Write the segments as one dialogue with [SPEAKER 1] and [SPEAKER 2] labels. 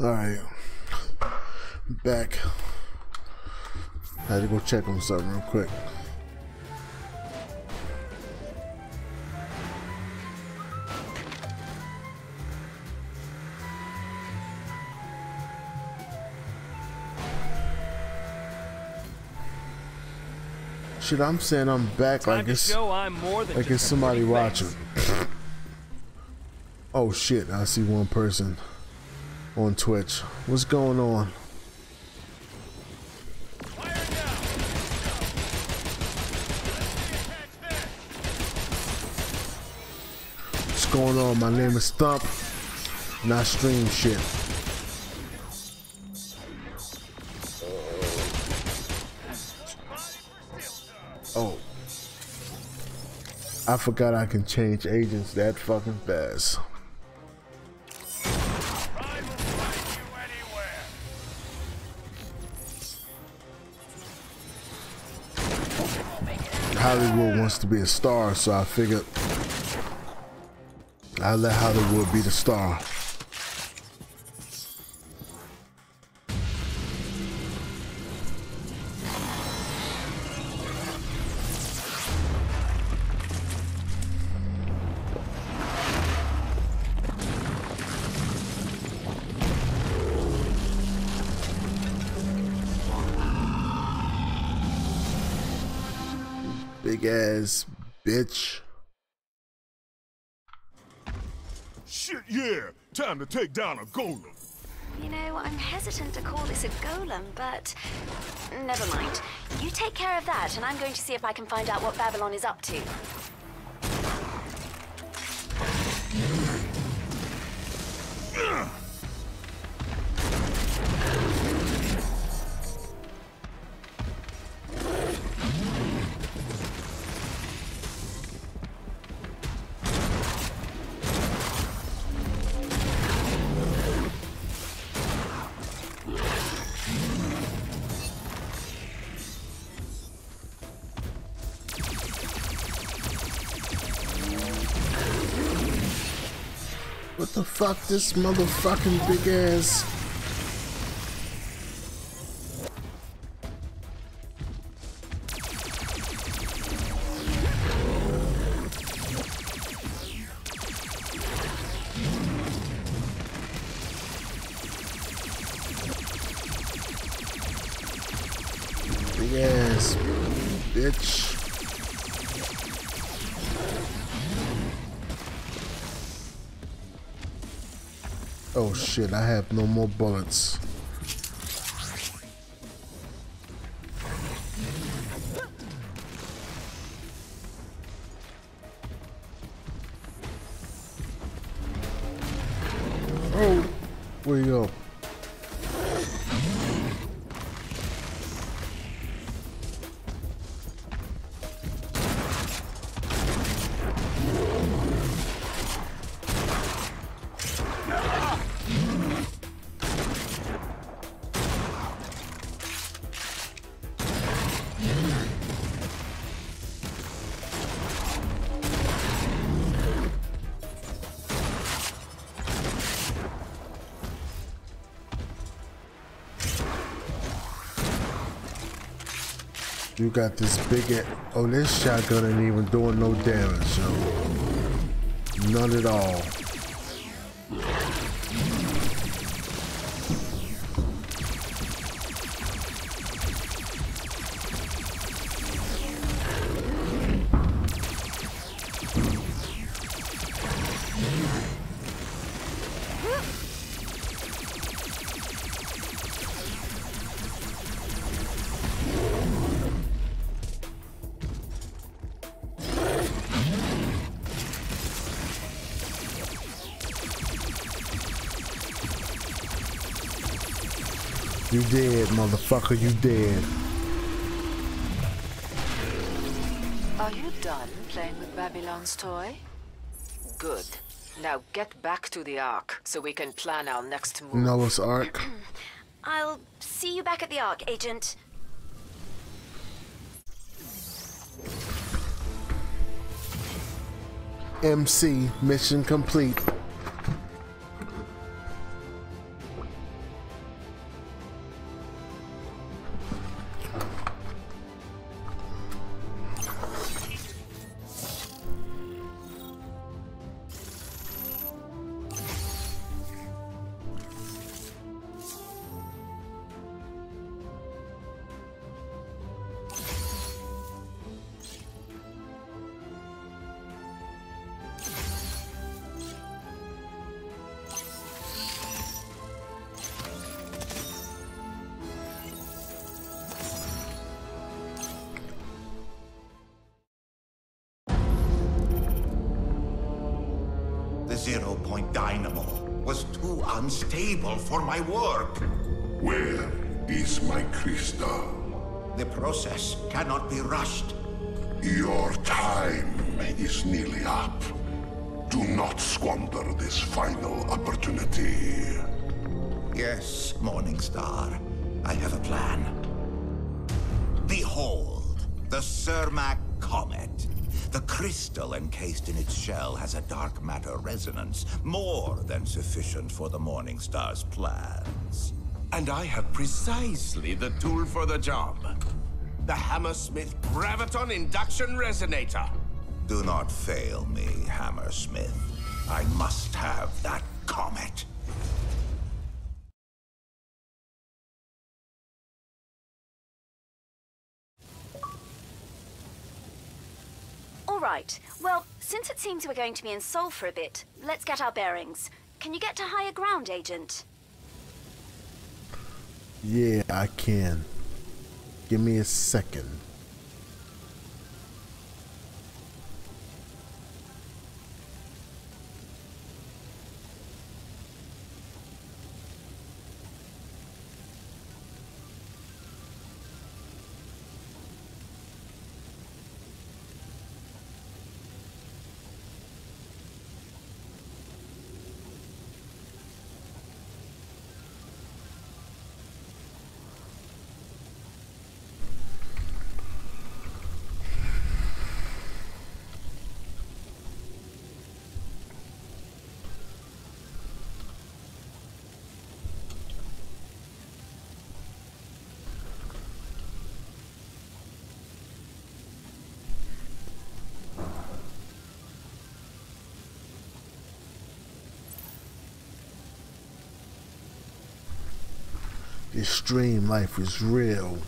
[SPEAKER 1] Alright. Back. I had to go check on something real quick. Shit, I'm saying I'm back
[SPEAKER 2] Time
[SPEAKER 1] like it's
[SPEAKER 2] show I'm more than
[SPEAKER 1] like it's somebody watching. Oh shit, I see one person on Twitch. What's going on? What's going on? My name is Thump. And I stream shit. Oh. I forgot I can change agents that fucking fast. Hollywood wants to be a star, so I figured I let Hollywood be the star. Big ass bitch.
[SPEAKER 3] Shit, yeah. Time to take down a golem.
[SPEAKER 4] You know, I'm hesitant to call this a golem, but never mind. You take care of that, and I'm going to see if I can find out what Babylon is up to.
[SPEAKER 1] What the fuck, this motherfucking big ass. Big ass bitch. Oh shit, I have no more bullets. Oh, where you go? You got this big oh this shotgun ain't even doing no damage, yo. None at all. You dead, motherfucker, you dead.
[SPEAKER 5] Are you done playing with Babylon's toy? Good. Now get back to the Ark so we can plan our next move.
[SPEAKER 1] Noah's Ark.
[SPEAKER 4] I'll see you back at the Ark, Agent.
[SPEAKER 1] MC, mission complete.
[SPEAKER 2] Point dynamo was too unstable for my work.
[SPEAKER 6] Where is my crystal?
[SPEAKER 2] The process cannot be rushed.
[SPEAKER 6] Your time is nearly up. Do not squander this final opportunity.
[SPEAKER 2] Yes, Morningstar. I have a plan. Behold, the Cermak Comet. The crystal encased in its shell has a dark matter resonance, more than sufficient for the Morningstar's plans.
[SPEAKER 7] And I have precisely the tool for the job. The Hammersmith Graviton Induction Resonator.
[SPEAKER 2] Do not fail me, Hammersmith. I must have that comet.
[SPEAKER 4] Right. Well, since it seems we're going to be in Seoul for a bit, let's get our bearings. Can you get to higher ground, Agent?
[SPEAKER 1] Yeah, I can. Give me a second. Stream life is real.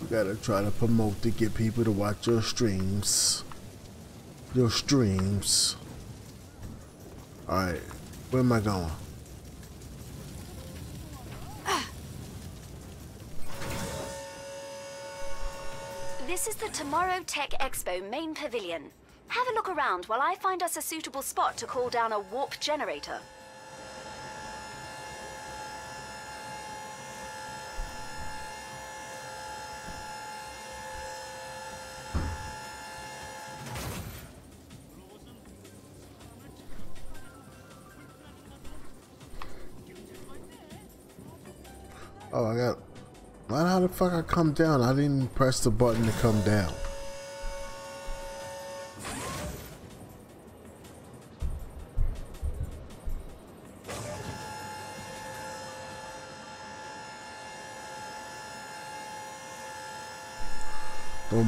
[SPEAKER 1] You gotta try to promote to get people to watch your streams. Your streams. Alright, where am I going?
[SPEAKER 4] This is the Tomorrow Tech Expo main pavilion. Have a look around while I find us a suitable spot to call down a warp generator.
[SPEAKER 1] Oh, I got. Man, how the fuck I come down? I didn't press the button to come down.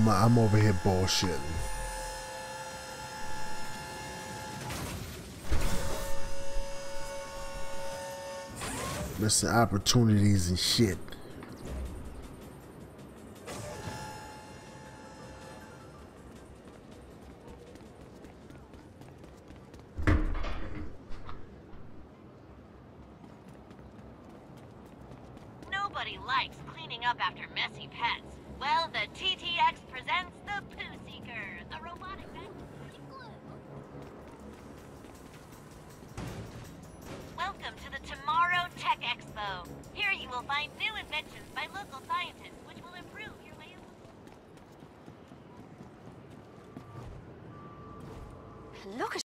[SPEAKER 1] I'm over here bullshitting. Missing opportunities and shit.
[SPEAKER 8] Nobody likes cleaning up after messy pets. Well, the TTX presents the Poo Seeker, the robotic vacuum Welcome to the Tomorrow Tech Expo. Here you will find new inventions by local scientists, which will improve your way of
[SPEAKER 4] Look at